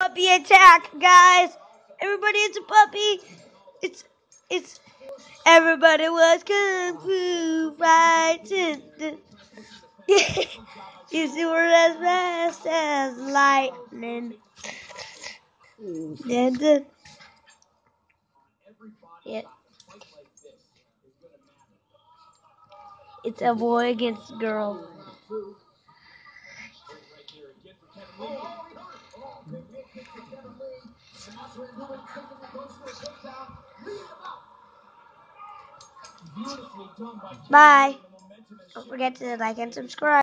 Puppy attack, guys! Everybody, it's a puppy. It's it's everybody was kung fu fighting. you see, we're as fast as lightning. And the yeah. It's a boy against girl. Bye. Don't forget to like and subscribe.